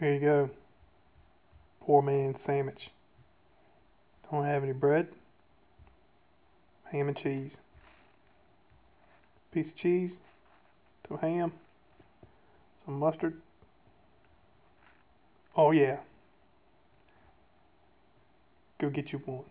Here you go. Poor man's sandwich. Don't have any bread. Ham and cheese. Piece of cheese. Some ham. Some mustard. Oh yeah. Go get you one.